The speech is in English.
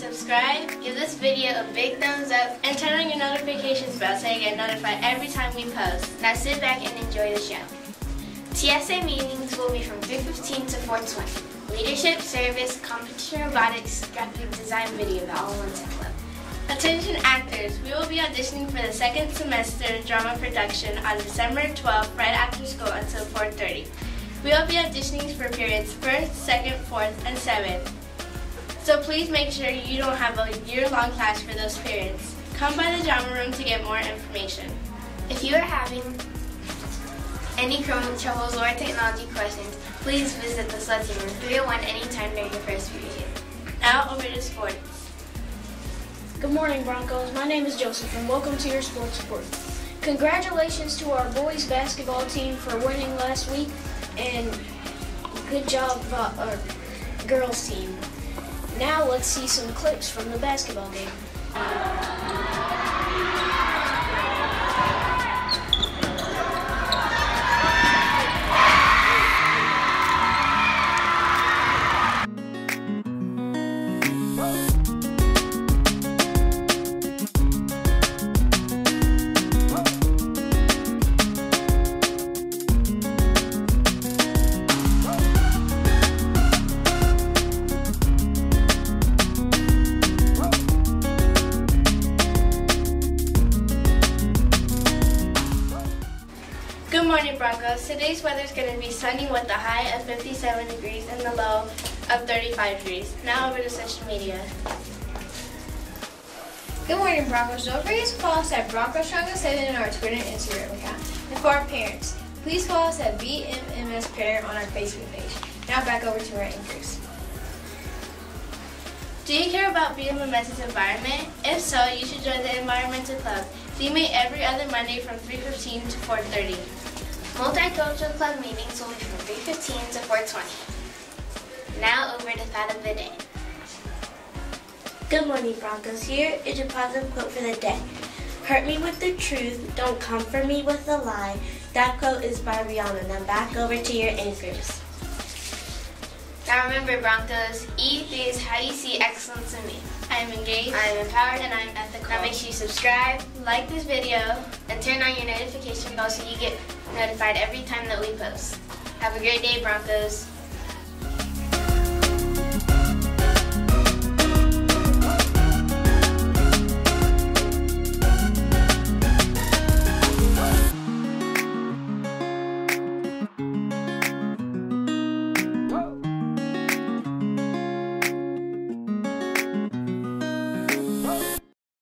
this video a big thumbs up and turn on your notifications bell so you get notified every time we post. Now sit back and enjoy the show. TSA meetings will be from 3.15 to 4.20. Leadership, service, competition robotics, graphic design video, all in one template. Attention actors, we will be auditioning for the second semester drama production on December 12th right after school until 4.30. We will be auditioning for periods 1st, 2nd, 4th, and 7th. So please make sure you don't have a year-long class for those periods. Come by the drama room to get more information. If you are having any Chrome troubles or technology questions, please visit the SLUT room 301 anytime during the first period. Now over to sports. Good morning, Broncos. My name is Joseph, and welcome to your sports report. Congratulations to our boys basketball team for winning last week, and good job, uh, our girls team. Now let's see some clips from the basketball game. Good morning, Broncos. Today's weather is going to be sunny with a high of 57 degrees and the low of 35 degrees. Now over to social media. Good morning, Broncos. Don't forget to follow us at Broncos Strongest 7 on our Twitter and Instagram account. And for our parents, please follow us at BMMS Parent on our Facebook page. Now back over to our anchors. Do you care about BMMS's environment? If so, you should join the Environmental Club. We meet every other Monday from 3.15 to 4.30. Multicultural Club meetings will be from 3.15 to 4.20. Now over to Thought of the Day. Good morning, Broncos. Here is your positive quote for the day. Hurt me with the truth, don't comfort me with a lie. That quote is by Rihanna. Now back over to your anchors. Now remember, Broncos, E3 is how you see excellence in me. I am engaged, I am empowered, and I am ethical. Now make sure you subscribe, like this video, and turn on your notification bell so you get notified every time that we post. Have a great day, Broncos.